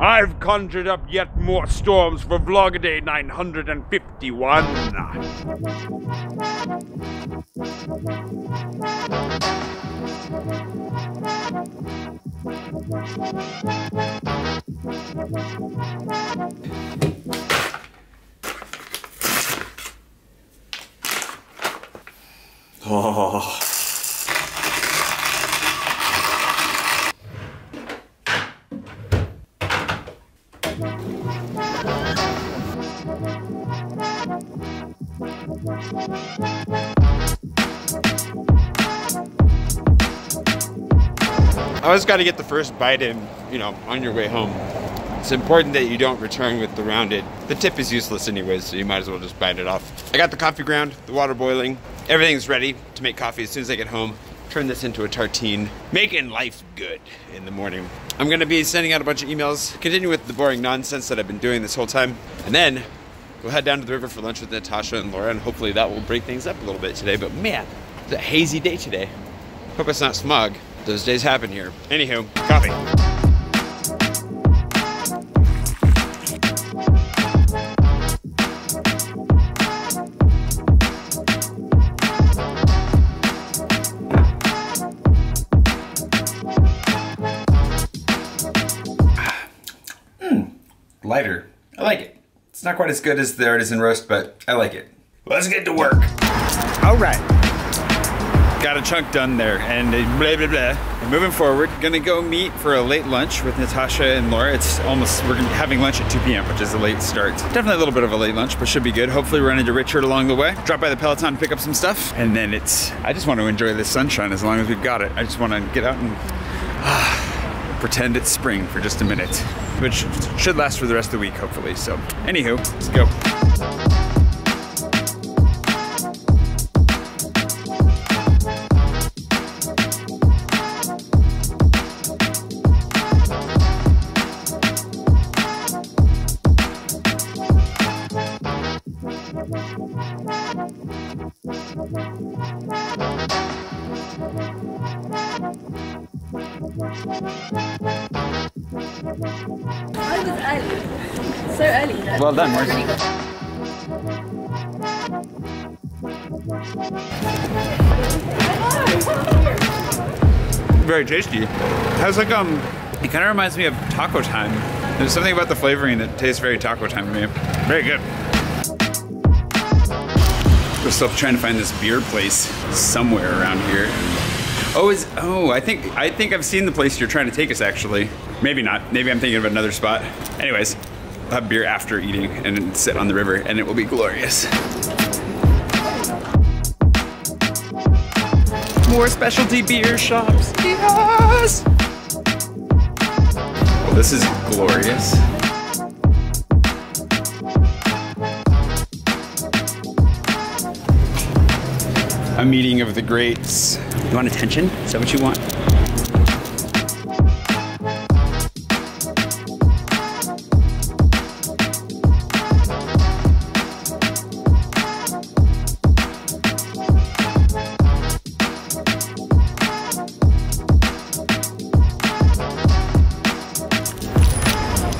I've conjured up yet more storms for Vlogaday 951. Oh. I always got to get the first bite in, you know, on your way home. It's important that you don't return with the rounded. The tip is useless anyways, so you might as well just bite it off. I got the coffee ground, the water boiling. Everything's ready to make coffee as soon as I get home. Turn this into a tartine, making life good in the morning. I'm gonna be sending out a bunch of emails, continue with the boring nonsense that I've been doing this whole time, and then we'll head down to the river for lunch with Natasha and Laura, and hopefully that will break things up a little bit today. But man, it's a hazy day today. Hope it's not smog. Those days happen here. Anywho, coffee. Hmm, lighter. I like it. It's not quite as good as the artisan roast, but I like it. Let's get to work. All right. Got a chunk done there, and blah, blah, blah. And moving forward, gonna go meet for a late lunch with Natasha and Laura. It's almost, we're gonna be having lunch at 2 p.m., which is a late start. Definitely a little bit of a late lunch, but should be good. Hopefully run into Richard along the way. Drop by the Peloton to pick up some stuff. And then it's, I just want to enjoy this sunshine as long as we've got it. I just want to get out and pretend it's spring for just a minute, which should last for the rest of the week, hopefully. So, anywho, let's go. I was early. So early. Though. Well done, Marcy. Very tasty. Has like um, it kind of reminds me of taco time. There's something about the flavoring that tastes very taco time to me. Very good. We're still trying to find this beer place somewhere around here. Oh, is oh, I think I think I've seen the place you're trying to take us actually. Maybe not. Maybe I'm thinking of another spot. Anyways, we'll have beer after eating and sit on the river, and it will be glorious. More specialty beer shops. Yes! Well, this is glorious. A meeting of the greats. You want attention? Is that what you want?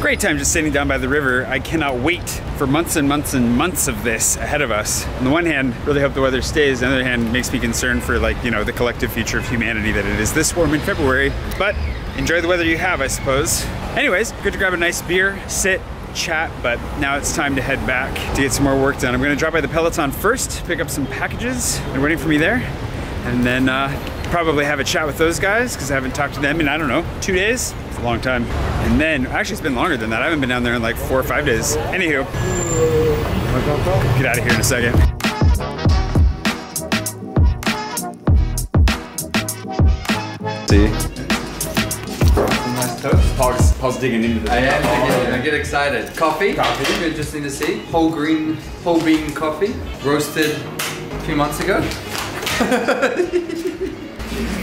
Great time just sitting down by the river. I cannot wait for months and months and months of this ahead of us. On the one hand, really hope the weather stays. On the other hand, makes me concerned for like, you know, the collective future of humanity that it is this warm in February. But enjoy the weather you have, I suppose. Anyways, good to grab a nice beer, sit, chat, but now it's time to head back to get some more work done. I'm gonna drop by the Peloton first, pick up some packages. They're waiting for me there. And then uh, probably have a chat with those guys because I haven't talked to them in, I don't know, two days? It's a long time. And then, actually it's been longer than that. I haven't been down there in like four or five days. Anywho, get out of here in a second. See? Nice toast. Paul's, Paul's digging into this. I am. I get, I get excited. Coffee. Coffee. Interesting to see. Whole green, whole bean coffee, roasted a few months ago.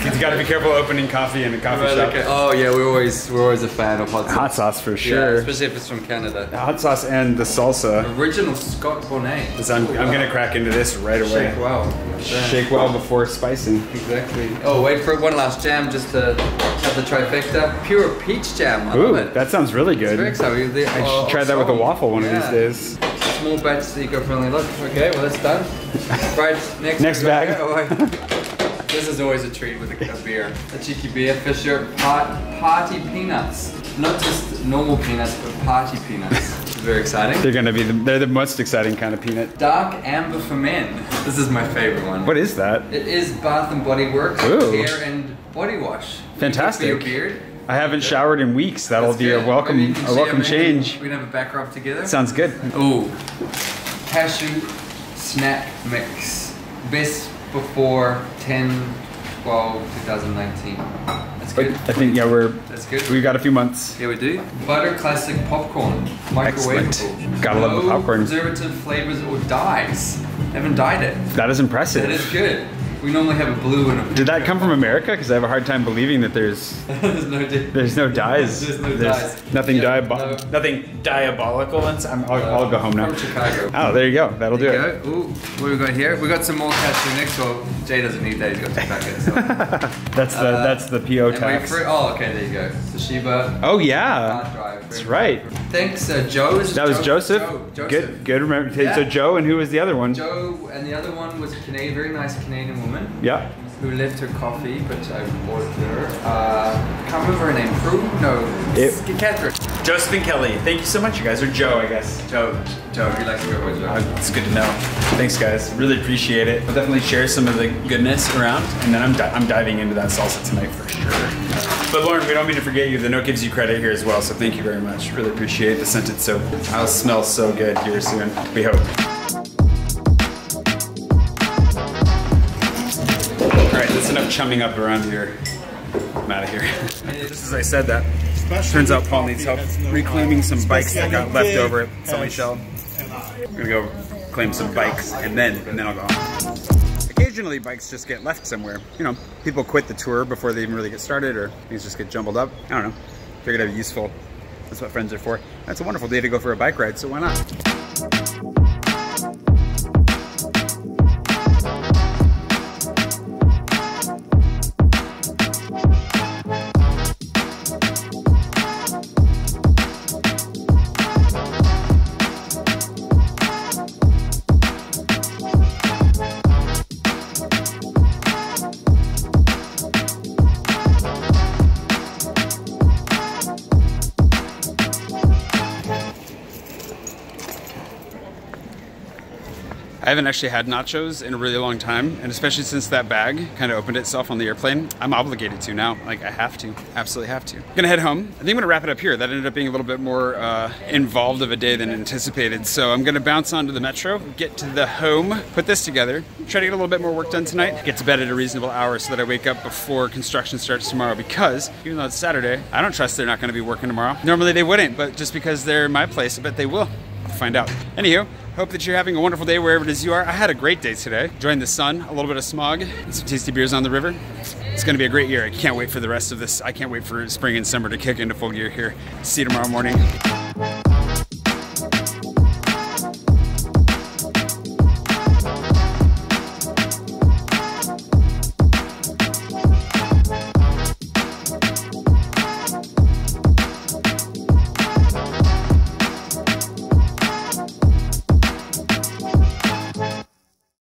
You've got to be careful opening coffee in a coffee shop. Okay. Oh yeah, we're always we're always a fan of hot sauce. Hot sauce for Yeah, sure. especially if it's from Canada. Hot sauce and the salsa. Original Scotch Bonnet. 'Cause I'm, I'm gonna crack into this right away. Shake well. Shake well before spicing. Exactly. Oh, wait for one last jam just to have the trifecta. Pure peach jam. I Ooh, love it. that sounds really It's very good. exciting. The- I oh, should try that with a oh, waffle one yeah. of these days. Small batch so eco-friendly. Look. Okay, well that's done. right, next. Next we got- bag. This is always a treat with a, a beer. A cheeky beer, Fisher pot, party peanuts. Not just normal peanuts, but party peanuts. Very exciting. They're gonna be the, they're the most exciting kind of peanut. Dark amber for men. This is my favorite one. What is that? It is Bath and Body Works Ooh. hair and body wash. Fantastic. Good For your beard. I haven't showered in weeks. That'll That's be good. a welcome you a welcome change. We can have a back rub together. Sounds good. Ooh, cashew snack mix. Best before 10, 12, 2019. That's good. I think yeah we're That's good. we've got a few months. Here we do. Butter classic popcorn. Microwavable. Excellent. Gotta love the No popcorn. preservative flavors or dyes. Haven't dyed it. That is impressive. That is good. We normally have a blue and a Did that come from America? Because I have a hard time believing that there's There's no di- there's no dyes. There's no dyes. nothing Yeah, diabo- no. nothing diabolical. And I'm, I'll, I'll go home now. From Chicago. Oh, there you go. That'll do There it. go. Ooh, what do we got here? We got some more cashew next. Well, Jay doesn't need that. He's got two packets. So. That's the Uh, that's the PO tax. Oh, okay. There you go. Toshiba. Oh yeah, drive. that's right. Thanks, uh, Joe. Is That was Joseph. Joe. Joseph. Good, good. Remember. So Joe, and who was the other one? Joe, and the other one was a Canadian, very nice Canadian woman Yeah. who left her coffee, but I bought her. Uh, can't remember her name. Prue? No. It- Catherine. Josephine Kelly. Thank you so much, you guys. Or Joe, I guess. Joe. Joe. He likes to go by Joe. Uh, it's good to know. Thanks, guys. Really appreciate it. I'll definitely share some of the goodness around, and then I'm, di- I'm diving into that salsa tonight for sure. But Lauren, we don't mean to forget you. The note gives you credit here as well, so thank you very much. Really appreciate the scented soap. I'll smell so good here soon. We hope. All right, that's chumming up around here. I'm out of here. Just as I said that, turns out Paul needs help reclaiming some bikes that got left over at Sully Shell. I'm gonna go claim some bikes and then and then I'll go home. Occasionally bikes just get left somewhere. You know, people quit the tour before they even really get started or things just get jumbled up. I don't know. Figured it'd be useful. That's what friends are for. That's a wonderful day to go for a bike ride, so why not? I haven't actually had nachos in a really long time, and especially since that bag kind of opened itself on the airplane, I'm obligated to now. Like, I have to. Absolutely have to. Gonna head home. I think I'm gonna wrap it up here. That ended up being a little bit more uh, involved of a day than anticipated. So I'm gonna bounce onto the metro, get to the home, put this together, try to get a little bit more work done tonight, get to bed at a reasonable hour so that I wake up before construction starts tomorrow because even though it's Saturday, I don't trust they're not gonna be working tomorrow. Normally they wouldn't, but just because they're my place, I bet they will. Find out. Anywho, hope that you're having a wonderful day wherever it is you are. I had a great day today. Enjoying the sun, a little bit of smog, some tasty beers on the river. It's going to be a great year. I can't wait for the rest of this. I can't wait for spring and summer to kick into full gear here. See you tomorrow morning.